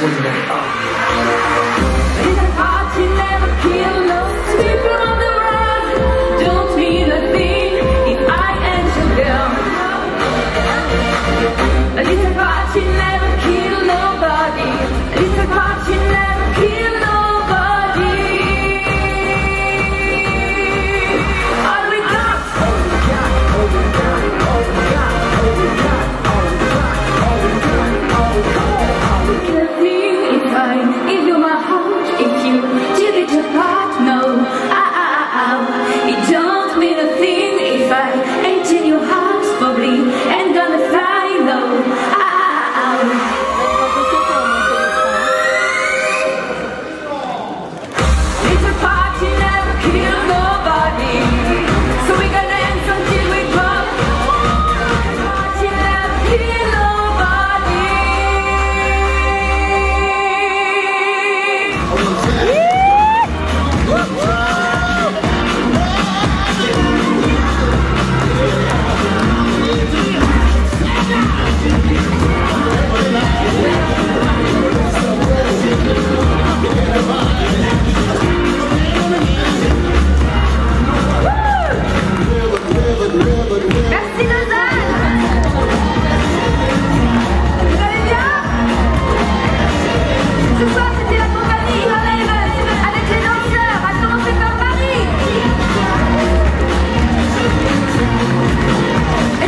问题都很大